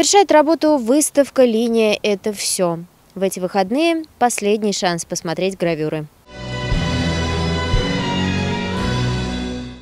Завершает работу выставка «Линия – это все». В эти выходные последний шанс посмотреть гравюры.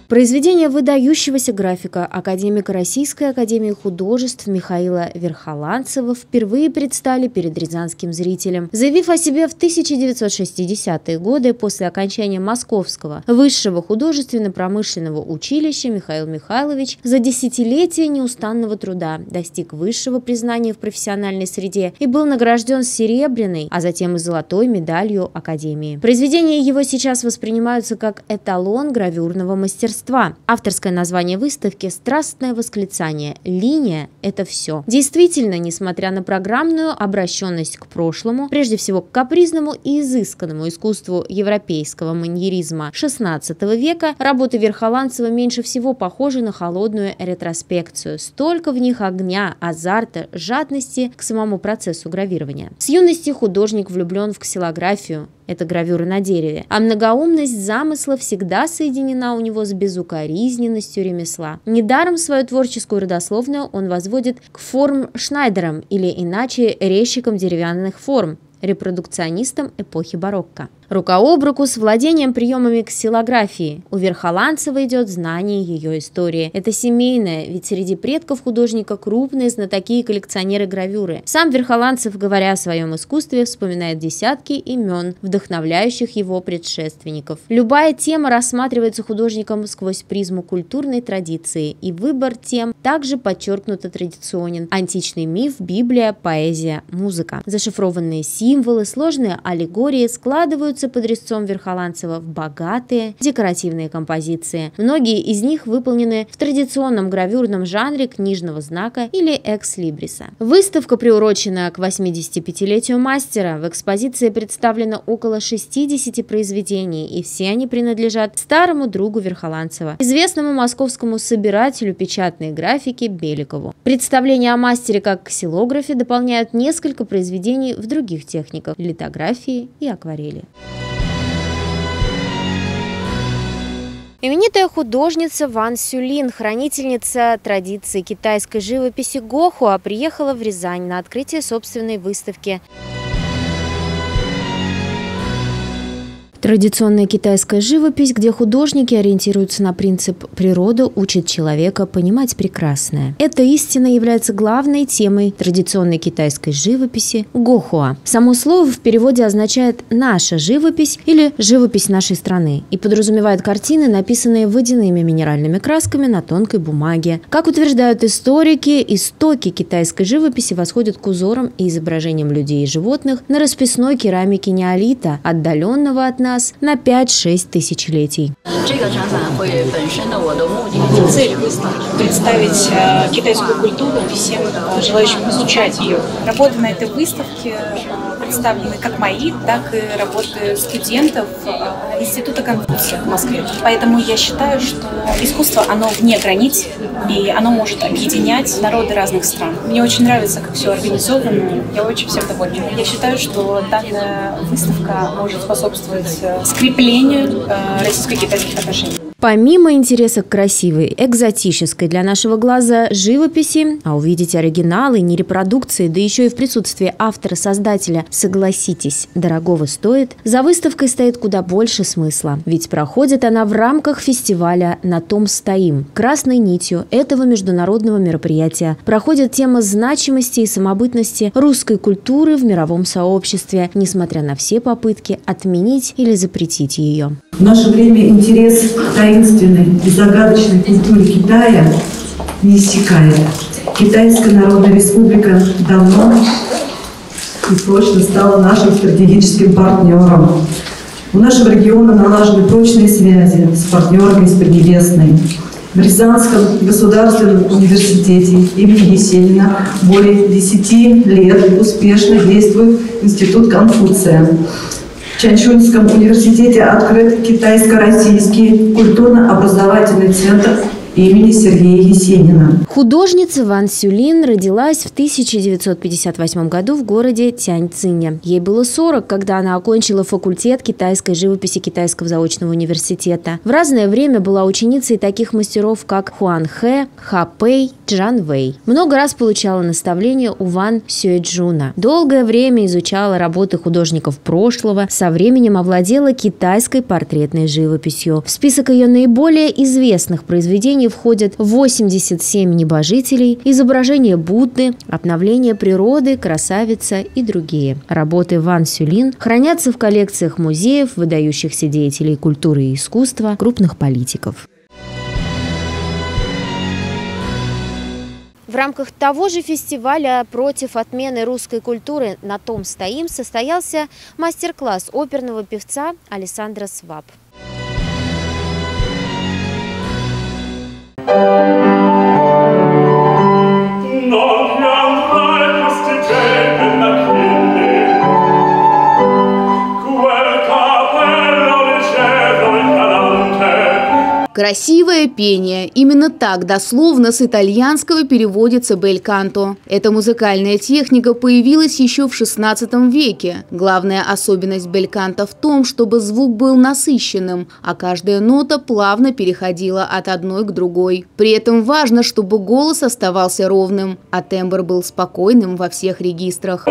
Произведение выдающегося графика академика Российской академии художеств Михаила Верхоланцева впервые предстали перед рязанским зрителем. Заявив о себе в 1960-е годы после окончания Московского высшего художественно-промышленного училища, Михаил Михайлович за десятилетия неустанного труда достиг высшего признания в профессиональной среде и был награжден серебряной, а затем и золотой медалью Академии. Произведения его сейчас воспринимаются как эталон гравюрного мастерства мастерства. Авторское название выставки «Страстное восклицание. Линия – это все». Действительно, несмотря на программную обращенность к прошлому, прежде всего к капризному и изысканному искусству европейского маньеризма XVI века, работы Верхоланцева меньше всего похожи на холодную ретроспекцию. Столько в них огня, азарта, жадности к самому процессу гравирования. С юности художник влюблен в ксилографию, это гравюра на дереве, а многоумность замысла всегда соединена у него с безукоризненностью ремесла. Недаром свою творческую родословную он возводит к форм Шнайдерам или иначе резчикам деревянных форм, репродукционистом эпохи барокко. Рука об руку с владением приемами ксилографии. У Верхоланцева идет знание ее истории. Это семейное, ведь среди предков художника крупные знатоки и коллекционеры гравюры. Сам Верхоланцев, говоря о своем искусстве, вспоминает десятки имен, вдохновляющих его предшественников. Любая тема рассматривается художником сквозь призму культурной традиции, и выбор тем также подчеркнуто традиционен. Античный миф, Библия, поэзия, музыка. Зашифрованные символы, сложные аллегории складывают вписываются под резцом Верхоланцева богатые декоративные композиции. Многие из них выполнены в традиционном гравюрном жанре книжного знака или экс-либриса. Выставка приурочена к 85-летию мастера. В экспозиции представлено около 60 произведений, и все они принадлежат старому другу Верхоланцева, известному московскому собирателю печатной графики Беликову. Представление о мастере как ксилографе дополняют несколько произведений в других техниках – литографии и акварели. Именитая художница Ван Сюлин, хранительница традиции китайской живописи Гохуа, приехала в Рязань на открытие собственной выставки Традиционная китайская живопись, где художники ориентируются на принцип «природа учит человека понимать прекрасное». Эта истина является главной темой традиционной китайской живописи гохуа. Само слово в переводе означает «наша живопись» или «живопись нашей страны» и подразумевает картины, написанные водяными минеральными красками на тонкой бумаге. Как утверждают историки, истоки китайской живописи восходят к узорам и изображениям людей и животных на расписной керамике неолита, отдаленного от нас нас на 5-6 тысячелетий. Цель представить э, китайскую культуру всем э, желающим изучать ее. Работы на этой выставке э, представлены как мои, так и работы студентов Института Конфуция в Москве. Поэтому я считаю, что искусство, оно вне границ, и оно может объединять народы разных стран. Мне очень нравится, как все организовано, я очень всем довольна. Я считаю, что данная выставка может способствовать Э, скреплению э, российско-китайских отношений. Помимо интереса к красивой, экзотической для нашего глаза живописи, а увидеть оригиналы, не репродукции, да еще и в присутствии автора-создателя, согласитесь, дорогого стоит, за выставкой стоит куда больше смысла. Ведь проходит она в рамках фестиваля «На том стоим». Красной нитью этого международного мероприятия проходит тема значимости и самобытности русской культуры в мировом сообществе, несмотря на все попытки отменить или запретить ее. В наше время интерес к таинственной и загадочной культуре Китая не иссякает. Китайская Народная Республика давно и прочно стала нашим стратегическим партнером. У нашего региона налажены прочные связи с партнерами из Поднебесной. В Рязанском государственном университете имени Есенина более 10 лет успешно действует Институт Конфуция. В Чанчунском университете открыт китайско-российский культурно-образовательный центр имени Сергея Есенина. Художница Ван Сюлин родилась в 1958 году в городе Тяньцине. Ей было 40, когда она окончила факультет китайской живописи Китайского заочного университета. В разное время была ученицей таких мастеров, как Хуан Хэ, Ха Пэй, Джан Вэй. Много раз получала наставления у Ван Сюэджуна. Долгое время изучала работы художников прошлого, со временем овладела китайской портретной живописью. В список ее наиболее известных произведений входят 87 небожителей, изображение Будды, обновление природы, красавица и другие. Работы Ван Сюлин хранятся в коллекциях музеев, выдающихся деятелей культуры и искусства, крупных политиков. В рамках того же фестиваля против отмены русской культуры «На том стоим» состоялся мастер-класс оперного певца Александра Сваб. Música Красивое пение. Именно так дословно с итальянского переводится бельканто. Эта музыкальная техника появилась еще в XVI веке. Главная особенность бельканто в том, чтобы звук был насыщенным, а каждая нота плавно переходила от одной к другой. При этом важно, чтобы голос оставался ровным, а тембр был спокойным во всех регистрах.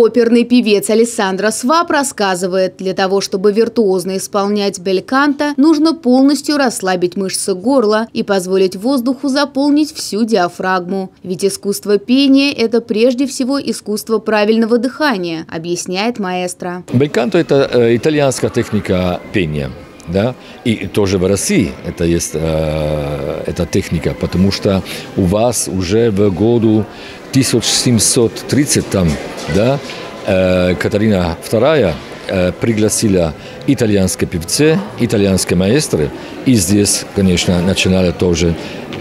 Оперный певец Александра Свап рассказывает, для того, чтобы виртуозно исполнять бельканто, нужно полностью расслабить мышцы горла и позволить воздуху заполнить всю диафрагму. Ведь искусство пения – это прежде всего искусство правильного дыхания, объясняет маэстро. Бельканто – это э, итальянская техника пения да, и тоже в России это есть э, эта техника, потому что у вас уже в году 1730 там, да, э, Катарина II э, пригласила итальянские певцы, итальянские маэстры, и здесь, конечно, начинали тоже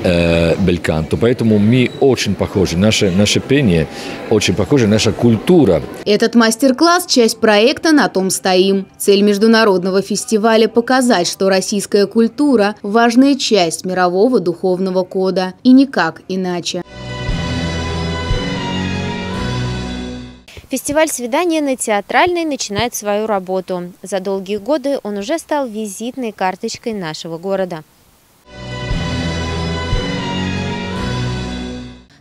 э, бельканто. Поэтому мы очень похожи, наше, наше пение очень похоже, наша культура. Этот мастер-класс – часть проекта «На том стоим». Цель международного фестиваля – показать, что российская культура – важная часть мирового духовного кода. И никак иначе. Фестиваль свидания на Театральной начинает свою работу. За долгие годы он уже стал визитной карточкой нашего города.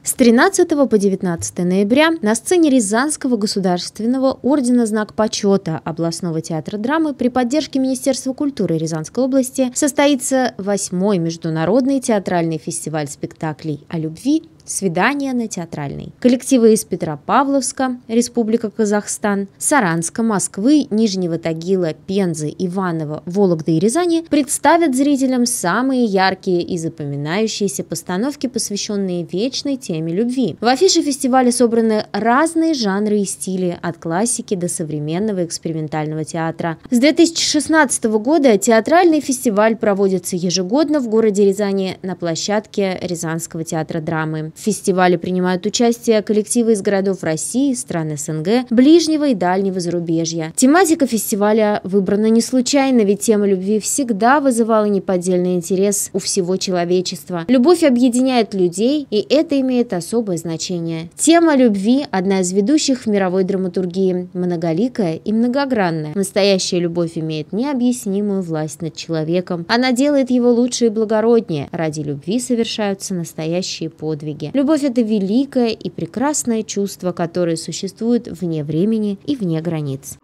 С 13 по 19 ноября на сцене Рязанского государственного ордена «Знак почета» областного театра драмы при поддержке Министерства культуры Рязанской области состоится восьмой международный театральный фестиваль спектаклей о любви «Свидание на театральной». Коллективы из Петропавловска, Республика Казахстан, Саранска, Москвы, Нижнего Тагила, Пензы, Иваново, Вологды и Рязани представят зрителям самые яркие и запоминающиеся постановки, посвященные вечной теме любви. В афише фестиваля собраны разные жанры и стили, от классики до современного экспериментального театра. С 2016 года театральный фестиваль проводится ежегодно в городе Рязани на площадке Рязанского театра драмы. В фестивале принимают участие коллективы из городов России, стран СНГ, ближнего и дальнего зарубежья. Тематика фестиваля выбрана не случайно, ведь тема любви всегда вызывала неподдельный интерес у всего человечества. Любовь объединяет людей, и это имеет особое значение. Тема любви – одна из ведущих в мировой драматургии, многоликая и многогранная. Настоящая любовь имеет необъяснимую власть над человеком. Она делает его лучше и благороднее. Ради любви совершаются настоящие подвиги. Любовь – это великое и прекрасное чувство, которое существует вне времени и вне границ.